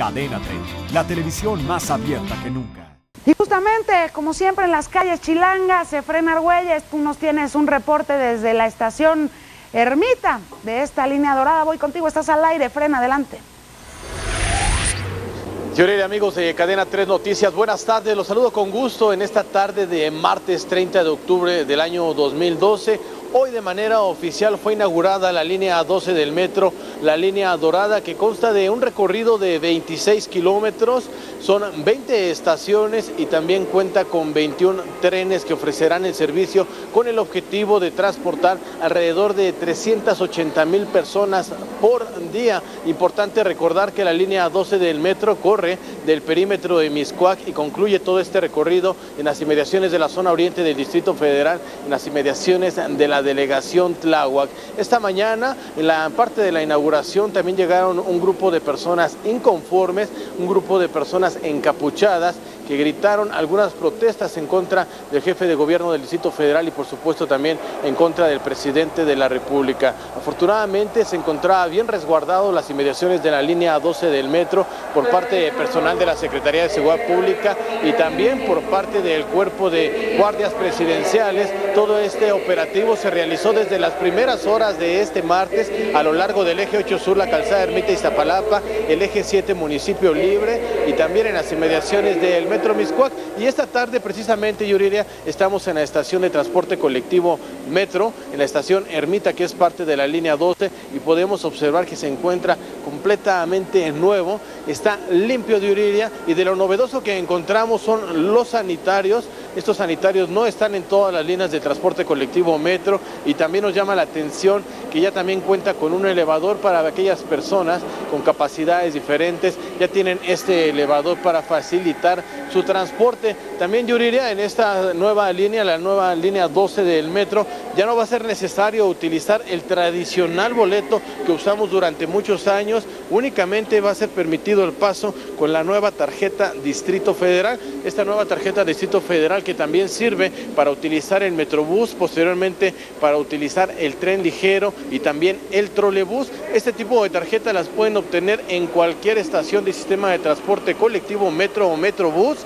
Cadena 30, la televisión más abierta que nunca. Y justamente, como siempre en las calles chilangas, se frena Argüelles, tú nos tienes un reporte desde la estación Ermita de esta línea dorada. Voy contigo, estás al aire, frena, adelante. Señores amigos de Cadena 3 Noticias, buenas tardes, los saludo con gusto en esta tarde de martes 30 de octubre del año 2012. Hoy de manera oficial fue inaugurada la línea 12 del metro, la línea dorada que consta de un recorrido de 26 kilómetros, son 20 estaciones y también cuenta con 21 trenes que ofrecerán el servicio con el objetivo de transportar alrededor de 380 mil personas por día. Importante recordar que la línea 12 del metro corre del perímetro de Miscuac y concluye todo este recorrido en las inmediaciones de la zona oriente del Distrito Federal, en las inmediaciones de la delegación Tláhuac. Esta mañana, en la parte de la inauguración, también llegaron un grupo de personas inconformes, un grupo de personas encapuchadas que gritaron algunas protestas en contra del jefe de gobierno del Distrito Federal y por supuesto también en contra del presidente de la República. Afortunadamente se encontraba bien resguardado las inmediaciones de la línea 12 del metro por parte de personal de la Secretaría de Seguridad Pública y también por parte del cuerpo de guardias presidenciales. Todo este operativo se realizó desde las primeras horas de este martes a lo largo del eje 8 sur, la calzada Ermita Iztapalapa, el eje 7 municipio libre y también en las inmediaciones del metro Metro. Y esta tarde, precisamente, Yuriria, estamos en la estación de transporte colectivo Metro, en la estación Ermita, que es parte de la línea 12, y podemos observar que se encuentra completamente nuevo, está limpio de Yuriria, y de lo novedoso que encontramos son los sanitarios. Estos sanitarios no están en todas las líneas de transporte colectivo Metro, y también nos llama la atención que ya también cuenta con un elevador para aquellas personas con capacidades diferentes, ya tienen este elevador para facilitar su transporte. También yo en esta nueva línea, la nueva línea 12 del metro, ya no va a ser necesario utilizar el tradicional boleto que usamos durante muchos años, únicamente va a ser permitido el paso con la nueva tarjeta Distrito Federal, esta nueva tarjeta Distrito Federal que también sirve para utilizar el Metrobús, posteriormente para utilizar el tren ligero y también el trolebús. Este tipo de tarjetas las pueden obtener en cualquier estación de sistema de transporte colectivo, metro o metrobús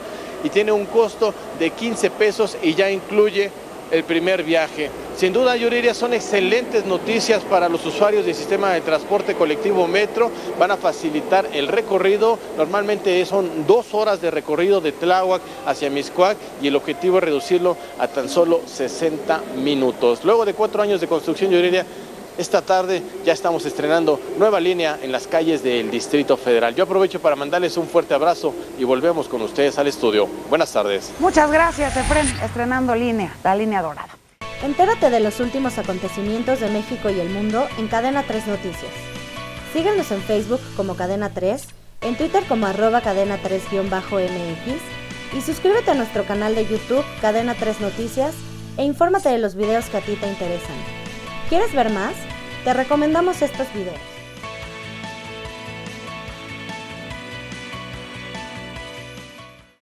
y tiene un costo de 15 pesos y ya incluye el primer viaje. Sin duda, yo diría, son excelentes noticias para los usuarios del sistema de transporte colectivo Metro. Van a facilitar el recorrido. Normalmente son dos horas de recorrido de Tláhuac hacia Miscuac y el objetivo es reducirlo a tan solo 60 minutos. Luego de cuatro años de construcción, yo diría, esta tarde ya estamos estrenando nueva línea en las calles del Distrito Federal. Yo aprovecho para mandarles un fuerte abrazo y volvemos con ustedes al estudio. Buenas tardes. Muchas gracias, Efren, estrenando línea, la línea dorada. Entérate de los últimos acontecimientos de México y el mundo en Cadena 3 Noticias. Síguenos en Facebook como Cadena 3, en Twitter como arroba cadena 3-mx y suscríbete a nuestro canal de YouTube Cadena 3 Noticias e infórmate de los videos que a ti te interesan. ¿Quieres ver más? Te recomendamos estos videos.